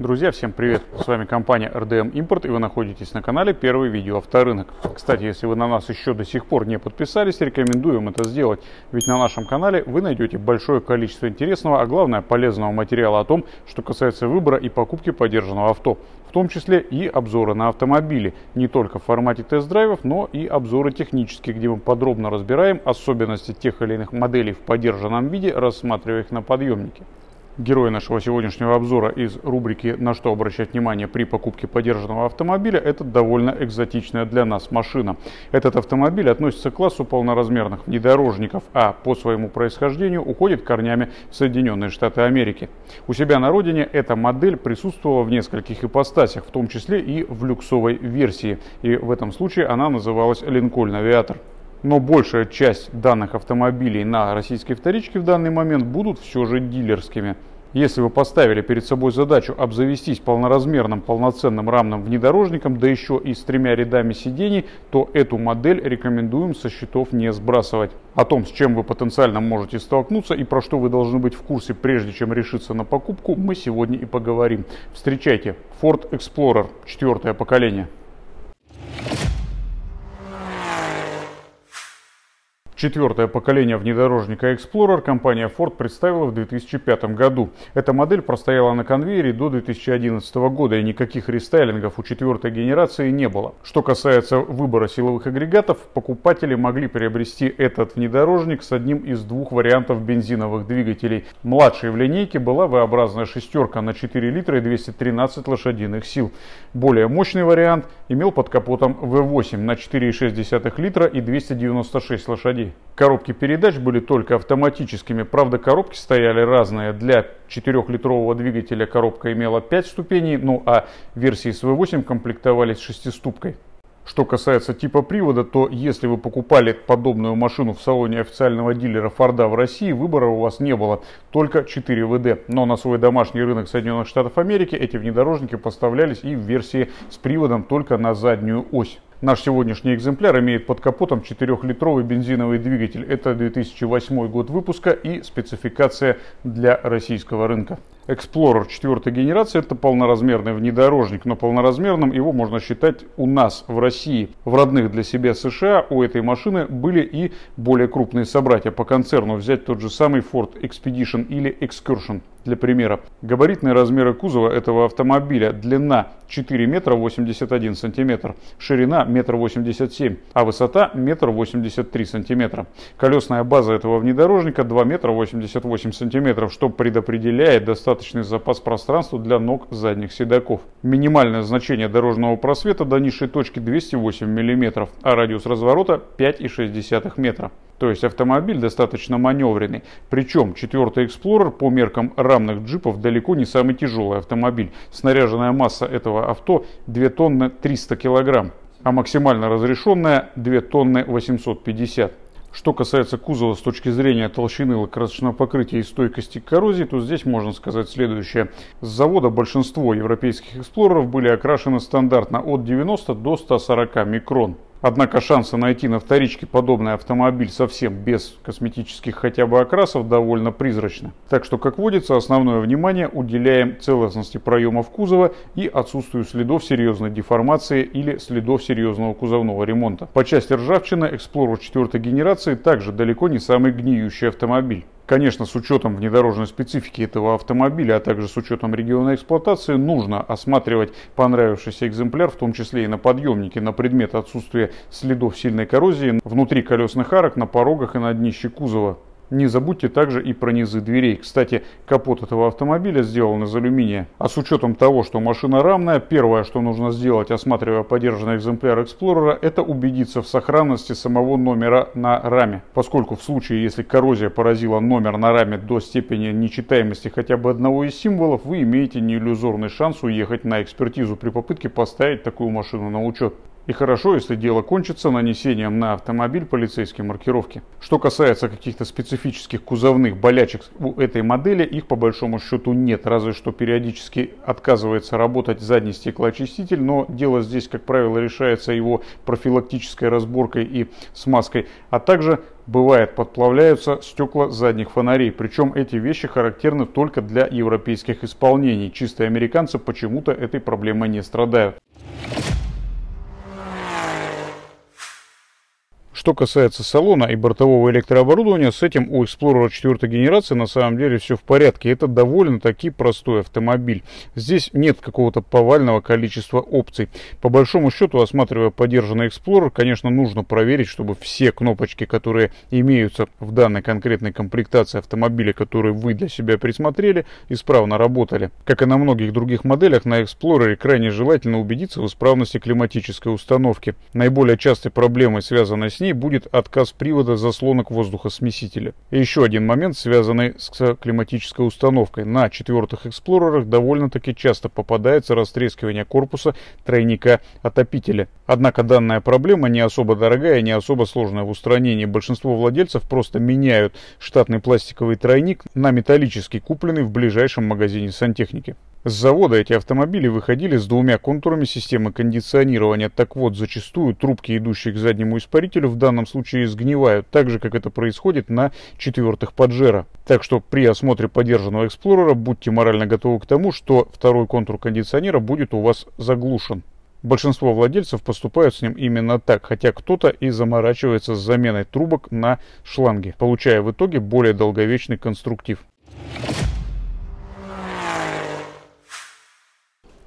Друзья, всем привет! С вами компания RDM Import и вы находитесь на канале Первый видео авторынок. Кстати, если вы на нас еще до сих пор не подписались, рекомендуем это сделать, ведь на нашем канале вы найдете большое количество интересного, а главное полезного материала о том, что касается выбора и покупки поддержанного авто, в том числе и обзоры на автомобили, не только в формате тест-драйвов, но и обзоры технические, где мы подробно разбираем особенности тех или иных моделей в поддержанном виде, рассматривая их на подъемнике. Герой нашего сегодняшнего обзора из рубрики «На что обращать внимание при покупке поддержанного автомобиля» – это довольно экзотичная для нас машина. Этот автомобиль относится к классу полноразмерных внедорожников, а по своему происхождению уходит корнями в Соединенные Штаты Америки. У себя на родине эта модель присутствовала в нескольких ипостасях, в том числе и в люксовой версии. И в этом случае она называлась «Линкольн Авиатор» но большая часть данных автомобилей на российской вторичке в данный момент будут все же дилерскими. Если вы поставили перед собой задачу обзавестись полноразмерным полноценным рамным внедорожником, да еще и с тремя рядами сидений, то эту модель рекомендуем со счетов не сбрасывать. О том, с чем вы потенциально можете столкнуться и про что вы должны быть в курсе, прежде чем решиться на покупку, мы сегодня и поговорим. Встречайте Ford Explorer, четвертое поколение. Четвертое поколение внедорожника Explorer компания Ford представила в 2005 году. Эта модель простояла на конвейере до 2011 года и никаких рестайлингов у четвертой генерации не было. Что касается выбора силовых агрегатов, покупатели могли приобрести этот внедорожник с одним из двух вариантов бензиновых двигателей. Младшей в линейке была V-образная шестерка на 4 литра и 213 лошадиных сил. Более мощный вариант имел под капотом V8 на 4,6 литра и 296 лошадей. Коробки передач были только автоматическими, правда коробки стояли разные. Для 4-литрового двигателя коробка имела 5 ступеней, ну а версии с V8 комплектовались шестиступкой. Что касается типа привода, то если вы покупали подобную машину в салоне официального дилера Форда в России, выбора у вас не было, только 4 ВД. Но на свой домашний рынок Соединенных Штатов Америки эти внедорожники поставлялись и в версии с приводом только на заднюю ось. Наш сегодняшний экземпляр имеет под капотом 4-литровый бензиновый двигатель. Это 2008 год выпуска и спецификация для российского рынка. Explorer 4 генерации это полноразмерный внедорожник, но полноразмерным его можно считать у нас в России. В родных для себя США у этой машины были и более крупные собратья по концерну. Взять тот же самый Ford Expedition или Excursion. Для примера, габаритные размеры кузова этого автомобиля длина 4 метра 81 сантиметр, ширина метр 87, а высота метр 83 сантиметра. Колесная база этого внедорожника 2 метра 88 сантиметров, что предопределяет достаточный запас пространства для ног задних седаков. Минимальное значение дорожного просвета до низшей точки 208 мм, а радиус разворота 5,6 метра. То есть автомобиль достаточно маневренный. Причем четвертый Explorer по меркам рамных джипов далеко не самый тяжелый автомобиль. Снаряженная масса этого авто 2 тонны 300 килограмм, а максимально разрешенная 2 тонны 850. Что касается кузова с точки зрения толщины лакокрасочного покрытия и стойкости к коррозии, то здесь можно сказать следующее. С завода большинство европейских эксплореров были окрашены стандартно от 90 до 140 микрон. Однако шансы найти на вторичке подобный автомобиль совсем без косметических хотя бы окрасов довольно призрачны. Так что, как водится, основное внимание уделяем целостности проемов кузова и отсутствию следов серьезной деформации или следов серьезного кузовного ремонта. По части ржавчины Explorer 4 генерации также далеко не самый гниющий автомобиль. Конечно, с учетом внедорожной специфики этого автомобиля, а также с учетом региона эксплуатации, нужно осматривать понравившийся экземпляр, в том числе и на подъемнике, на предмет отсутствия следов сильной коррозии внутри колесных арок, на порогах и на днище кузова. Не забудьте также и про низы дверей. Кстати, капот этого автомобиля сделан из алюминия. А с учетом того, что машина рамная, первое, что нужно сделать, осматривая подержанный экземпляр Эксплорера, это убедиться в сохранности самого номера на раме. Поскольку в случае, если коррозия поразила номер на раме до степени нечитаемости хотя бы одного из символов, вы имеете неиллюзорный шанс уехать на экспертизу при попытке поставить такую машину на учет. И хорошо, если дело кончится нанесением на автомобиль полицейской маркировки. Что касается каких-то специфических кузовных болячек у этой модели, их по большому счету нет, разве что периодически отказывается работать задний стеклоочиститель, но дело здесь, как правило, решается его профилактической разборкой и смазкой, а также бывает подплавляются стекла задних фонарей. Причем эти вещи характерны только для европейских исполнений. Чистые американцы почему-то этой проблемой не страдают. Что касается салона и бортового электрооборудования, с этим у Explorer 4 генерации на самом деле все в порядке. Это довольно-таки простой автомобиль. Здесь нет какого-то повального количества опций. По большому счету, осматривая поддержанный Explorer, конечно, нужно проверить, чтобы все кнопочки, которые имеются в данной конкретной комплектации автомобиля, которые вы для себя присмотрели, исправно работали. Как и на многих других моделях, на Explorer крайне желательно убедиться в исправности климатической установки. Наиболее частой проблемой, связанной с ней, ней будет отказ привода заслонок воздухосмесителя. И еще один момент, связанный с климатической установкой. На четвертых эксплорерах довольно-таки часто попадается растрескивание корпуса тройника отопителя. Однако данная проблема не особо дорогая и не особо сложная в устранении. Большинство владельцев просто меняют штатный пластиковый тройник на металлический, купленный в ближайшем магазине сантехники. С завода эти автомобили выходили с двумя контурами системы кондиционирования. Так вот, зачастую трубки, идущие к заднему испарителю, в данном случае сгнивают, так же, как это происходит на четвертых Паджеро. Так что при осмотре подержанного Эксплорера будьте морально готовы к тому, что второй контур кондиционера будет у вас заглушен. Большинство владельцев поступают с ним именно так, хотя кто-то и заморачивается с заменой трубок на шланги, получая в итоге более долговечный конструктив.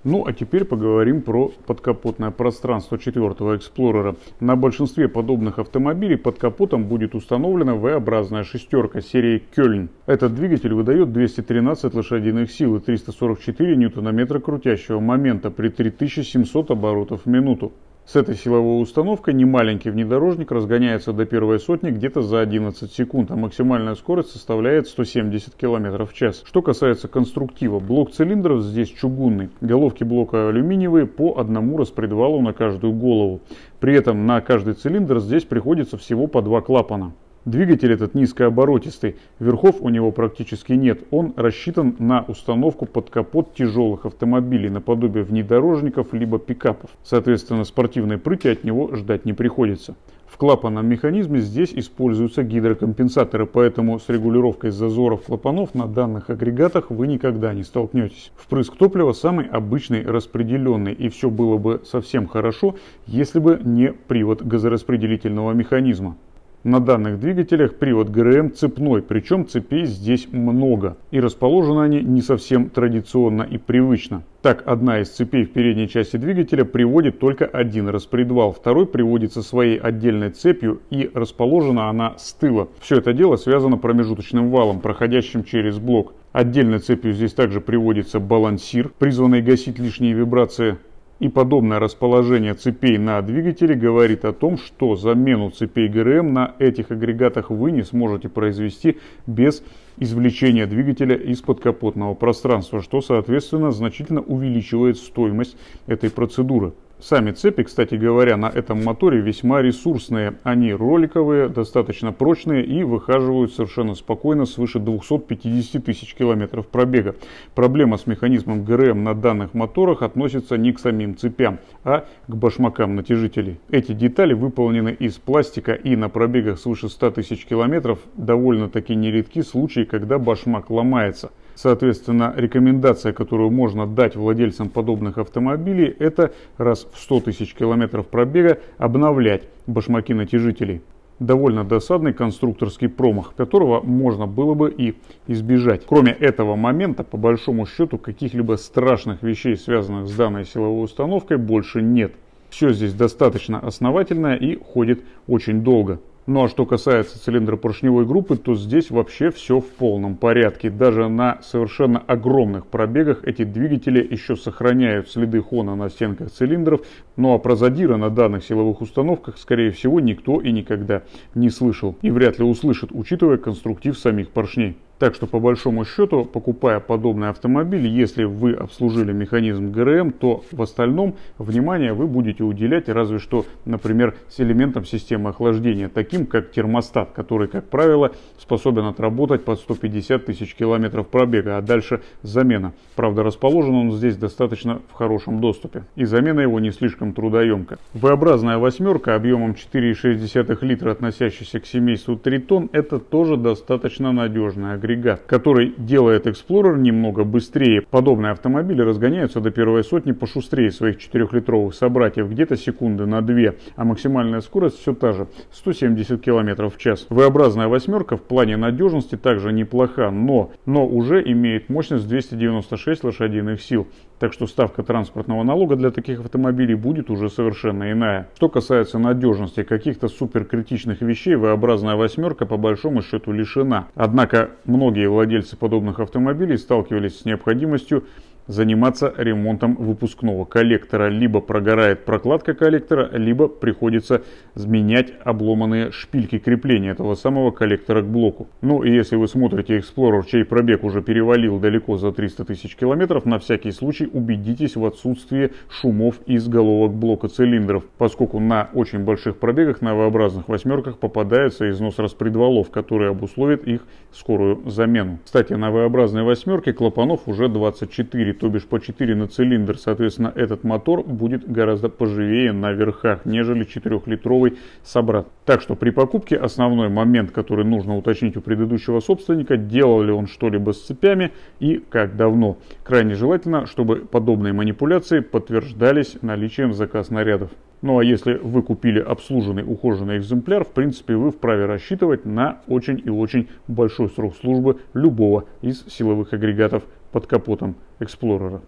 Ну а теперь поговорим про подкапотное пространство четвертого Эксплорера. На большинстве подобных автомобилей под капотом будет установлена V-образная шестерка серии Кёльн. Этот двигатель выдает 213 лошадиных сил и 344 ньютона-метра крутящего момента при 3700 оборотов в минуту. С этой силовой установкой немаленький внедорожник разгоняется до первой сотни где-то за 11 секунд, а максимальная скорость составляет 170 км в час. Что касается конструктива, блок цилиндров здесь чугунный, головки блока алюминиевые по одному распредвалу на каждую голову. При этом на каждый цилиндр здесь приходится всего по два клапана. Двигатель этот низкооборотистый, верхов у него практически нет. Он рассчитан на установку под капот тяжелых автомобилей, наподобие внедорожников либо пикапов. Соответственно, спортивной прыти от него ждать не приходится. В клапанном механизме здесь используются гидрокомпенсаторы, поэтому с регулировкой зазоров клапанов на данных агрегатах вы никогда не столкнетесь. Впрыск топлива самый обычный распределенный, и все было бы совсем хорошо, если бы не привод газораспределительного механизма. На данных двигателях привод ГРМ цепной, причем цепей здесь много. И расположены они не совсем традиционно и привычно. Так, одна из цепей в передней части двигателя приводит только один распредвал, второй приводится своей отдельной цепью и расположена она с тыла. Все это дело связано промежуточным валом, проходящим через блок. Отдельной цепью здесь также приводится балансир, призванный гасить лишние вибрации и подобное расположение цепей на двигателе говорит о том, что замену цепей ГРМ на этих агрегатах вы не сможете произвести без извлечения двигателя из подкапотного пространства, что соответственно значительно увеличивает стоимость этой процедуры. Сами цепи, кстати говоря, на этом моторе весьма ресурсные. Они роликовые, достаточно прочные и выхаживают совершенно спокойно свыше 250 тысяч километров пробега. Проблема с механизмом ГРМ на данных моторах относится не к самим цепям, а к башмакам натяжителей. Эти детали выполнены из пластика и на пробегах свыше 100 тысяч километров довольно-таки нередки случаи, когда башмак ломается – Соответственно, рекомендация, которую можно дать владельцам подобных автомобилей, это раз в 100 тысяч километров пробега обновлять башмаки натяжителей. Довольно досадный конструкторский промах, которого можно было бы и избежать. Кроме этого момента, по большому счету, каких-либо страшных вещей, связанных с данной силовой установкой, больше нет. Все здесь достаточно основательное и ходит очень долго. Ну а что касается цилиндропоршневой группы, то здесь вообще все в полном порядке. Даже на совершенно огромных пробегах эти двигатели еще сохраняют следы хона на стенках цилиндров. Ну а про задира на данных силовых установках, скорее всего, никто и никогда не слышал. И вряд ли услышит, учитывая конструктив самих поршней. Так что по большому счету, покупая подобный автомобиль, если вы обслужили механизм ГРМ, то в остальном внимание вы будете уделять разве что, например, с элементом системы охлаждения, таким как термостат, который, как правило, способен отработать под 150 тысяч километров пробега, а дальше замена. Правда, расположен он здесь достаточно в хорошем доступе, и замена его не слишком трудоемка. V-образная восьмерка объемом 4,6 литра, относящаяся к семейству Тритон, это тоже достаточно надежный агрегат, который делает Explorer немного быстрее. Подобные автомобили разгоняются до первой сотни пошустрее своих 4-литровых собратьев, где-то секунды на 2, а максимальная скорость все та же, 170 км в час. V-образная восьмерка в плане надежности также неплоха, но, но уже имеет мощность 296 лошадиных сил. Так что ставка транспортного налога для таких автомобилей будет уже совершенно иная. Что касается надежности, каких-то суперкритичных вещей V-образная восьмерка по большому счету лишена. Однако многие владельцы подобных автомобилей сталкивались с необходимостью заниматься ремонтом выпускного коллектора. Либо прогорает прокладка коллектора, либо приходится менять обломанные шпильки крепления этого самого коллектора к блоку. Ну и если вы смотрите Explorer, чей пробег уже перевалил далеко за 300 тысяч километров, на всякий случай убедитесь в отсутствии шумов из головок блока цилиндров, поскольку на очень больших пробегах на V-образных восьмерках попадается износ распредвалов, который обусловит их скорую замену. Кстати, на V-образной восьмерке клапанов уже 24 то бишь по 4 на цилиндр. Соответственно, этот мотор будет гораздо поживее на верхах, нежели 4-литровый собрат. Так что при покупке основной момент, который нужно уточнить у предыдущего собственника, делал ли он что-либо с цепями и как давно. Крайне желательно, чтобы подобные манипуляции подтверждались наличием заказ нарядов. Ну а если вы купили обслуженный, ухоженный экземпляр, в принципе вы вправе рассчитывать на очень и очень большой срок службы любого из силовых агрегатов под капотом Эксплорера.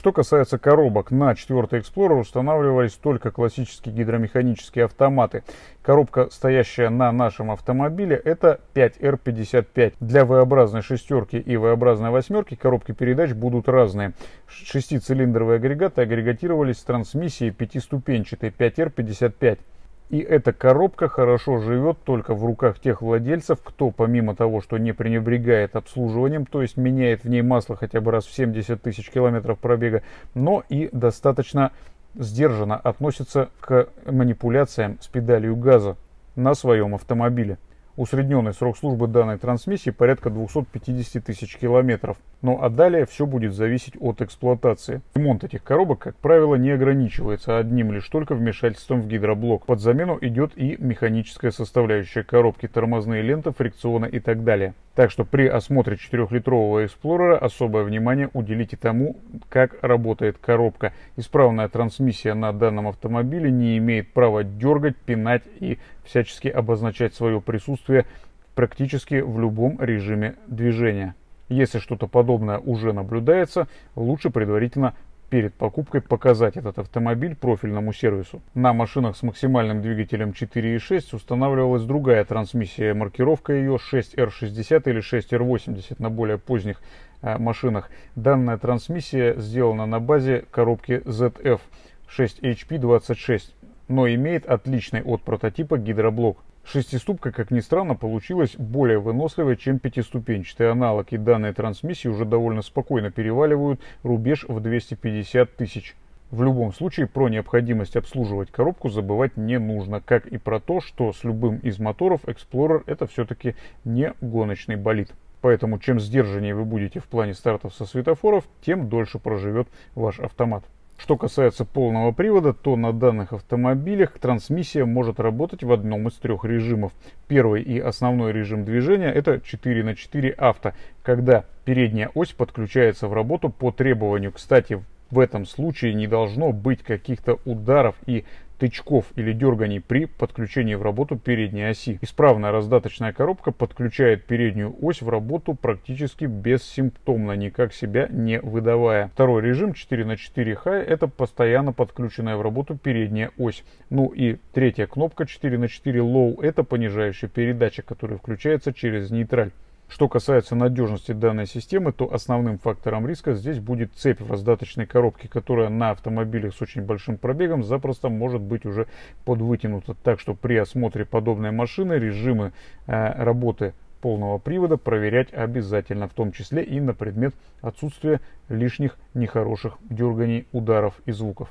Что касается коробок, на 4 Explorer устанавливались только классические гидромеханические автоматы. Коробка, стоящая на нашем автомобиле, это 5R55. Для V-образной шестерки и V-образной восьмерки коробки передач будут разные. Шестицилиндровые агрегаты агрегатировались с трансмиссией пятиступенчатой 5R55. И эта коробка хорошо живет только в руках тех владельцев, кто помимо того, что не пренебрегает обслуживанием, то есть меняет в ней масло хотя бы раз в 70 тысяч километров пробега, но и достаточно сдержанно относится к манипуляциям с педалью газа на своем автомобиле. Усредненный срок службы данной трансмиссии порядка 250 тысяч километров. Ну а далее все будет зависеть от эксплуатации. Ремонт этих коробок, как правило, не ограничивается одним лишь только вмешательством в гидроблок. Под замену идет и механическая составляющая коробки, тормозные ленты, фрикционы и так далее. Так что при осмотре 4-литрового Explorer особое внимание уделите тому, как работает коробка. Исправная трансмиссия на данном автомобиле не имеет права дергать, пинать и всячески обозначать свое присутствие практически в любом режиме движения. Если что-то подобное уже наблюдается, лучше предварительно перед покупкой показать этот автомобиль профильному сервису. На машинах с максимальным двигателем 4.6 устанавливалась другая трансмиссия, маркировка ее 6R60 или 6R80 на более поздних э, машинах. Данная трансмиссия сделана на базе коробки ZF 6HP26, но имеет отличный от прототипа гидроблок. Шестиступка, как ни странно, получилась более выносливой, чем пятиступенчатый аналог, и данные трансмиссии уже довольно спокойно переваливают рубеж в 250 тысяч. В любом случае, про необходимость обслуживать коробку забывать не нужно, как и про то, что с любым из моторов Explorer это все-таки не гоночный болид. Поэтому чем сдержаннее вы будете в плане стартов со светофоров, тем дольше проживет ваш автомат. Что касается полного привода, то на данных автомобилях трансмиссия может работать в одном из трех режимов. Первый и основной режим движения это 4 на 4 авто, когда передняя ось подключается в работу по требованию. Кстати, в этом случае не должно быть каких-то ударов и тычков или дерганий при подключении в работу передней оси. Исправная раздаточная коробка подключает переднюю ось в работу практически бессимптомно, никак себя не выдавая. Второй режим 4 на 4 High это постоянно подключенная в работу передняя ось. Ну и третья кнопка 4 на 4 Low это понижающая передача, которая включается через нейтраль. Что касается надежности данной системы, то основным фактором риска здесь будет цепь в раздаточной коробке, которая на автомобилях с очень большим пробегом запросто может быть уже подвытянута. Так что при осмотре подобной машины режимы э, работы полного привода проверять обязательно, в том числе и на предмет отсутствия лишних нехороших дерганий, ударов и звуков.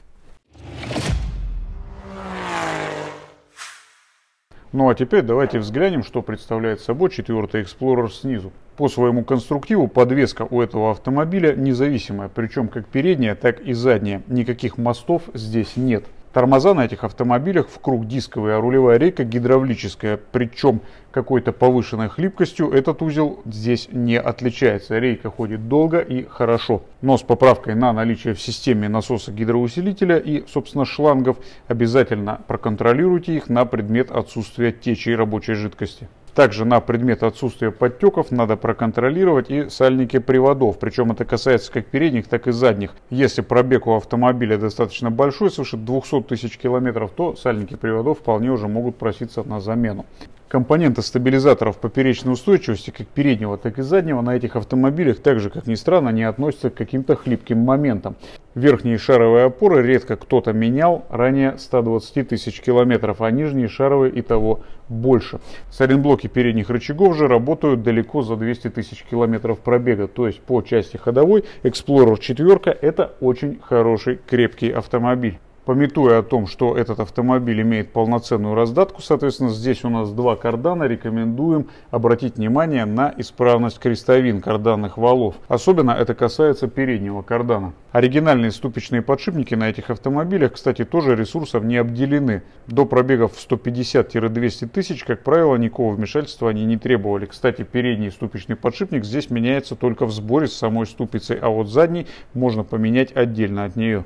Ну а теперь давайте взглянем, что представляет собой четвертый Explorer снизу. По своему конструктиву подвеска у этого автомобиля независимая, причем как передняя, так и задняя. Никаких мостов здесь нет. Тормоза на этих автомобилях в круг дисковые, а рулевая рейка гидравлическая. Причем какой-то повышенной хлипкостью этот узел здесь не отличается. Рейка ходит долго и хорошо. Но с поправкой на наличие в системе насоса гидроусилителя и, собственно, шлангов обязательно проконтролируйте их на предмет отсутствия течи рабочей жидкости. Также на предмет отсутствия подтеков надо проконтролировать и сальники приводов. Причем это касается как передних, так и задних. Если пробег у автомобиля достаточно большой, свыше 200 тысяч километров, то сальники приводов вполне уже могут проситься на замену. Компоненты стабилизаторов поперечной устойчивости, как переднего, так и заднего, на этих автомобилях, также, как ни странно, не относятся к каким-то хлипким моментам. Верхние шаровые опоры редко кто-то менял ранее 120 тысяч километров, а нижние шаровые и того больше. Сайлентблоки передних рычагов же работают далеко за 200 тысяч километров пробега, то есть по части ходовой Explorer 4 это очень хороший крепкий автомобиль. Памятуя о том, что этот автомобиль имеет полноценную раздатку, соответственно, здесь у нас два кардана, рекомендуем обратить внимание на исправность крестовин карданных валов. Особенно это касается переднего кардана. Оригинальные ступичные подшипники на этих автомобилях, кстати, тоже ресурсов не обделены. До пробегов в 150-200 тысяч, как правило, никакого вмешательства они не требовали. Кстати, передний ступичный подшипник здесь меняется только в сборе с самой ступицей, а вот задний можно поменять отдельно от нее.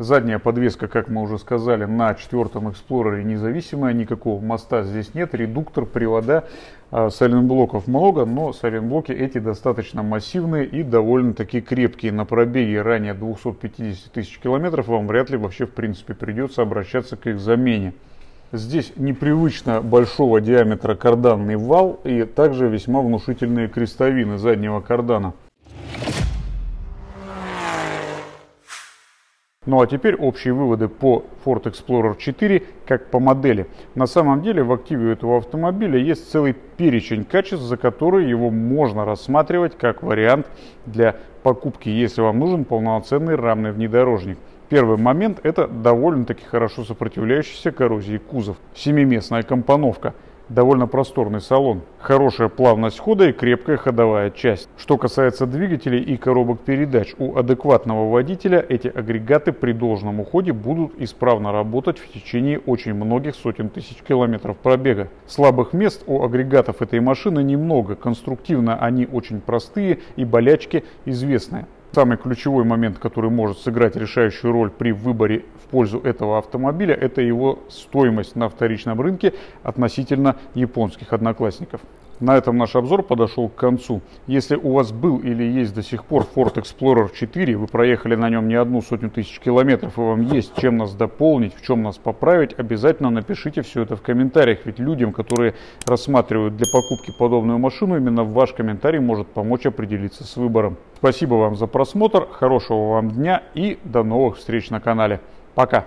Задняя подвеска, как мы уже сказали, на четвертом Explorer независимая, никакого моста здесь нет, редуктор, привода, а, сайлентблоков много, но сайлентблоки эти достаточно массивные и довольно-таки крепкие. На пробеге ранее 250 тысяч километров вам вряд ли вообще в принципе придется обращаться к их замене. Здесь непривычно большого диаметра карданный вал и также весьма внушительные крестовины заднего кардана. Ну а теперь общие выводы по Ford Explorer 4 как по модели. На самом деле в активе этого автомобиля есть целый перечень качеств, за которые его можно рассматривать как вариант для покупки, если вам нужен полноценный рамный внедорожник. Первый момент это довольно-таки хорошо сопротивляющийся коррозии кузов. Семиместная компоновка – довольно просторный салон, хорошая плавность хода и крепкая ходовая часть. Что касается двигателей и коробок передач, у адекватного водителя эти агрегаты при должном уходе будут исправно работать в течение очень многих сотен тысяч километров пробега. Слабых мест у агрегатов этой машины немного, конструктивно они очень простые и болячки известные. Самый ключевой момент, который может сыграть решающую роль при выборе в пользу этого автомобиля, это его стоимость на вторичном рынке относительно японских одноклассников. На этом наш обзор подошел к концу. Если у вас был или есть до сих пор Ford Explorer 4, вы проехали на нем не одну сотню тысяч километров, и вам есть чем нас дополнить, в чем нас поправить, обязательно напишите все это в комментариях. Ведь людям, которые рассматривают для покупки подобную машину, именно ваш комментарий может помочь определиться с выбором. Спасибо вам за просмотр, хорошего вам дня и до новых встреч на канале. Пока!